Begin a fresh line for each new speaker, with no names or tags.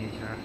一下。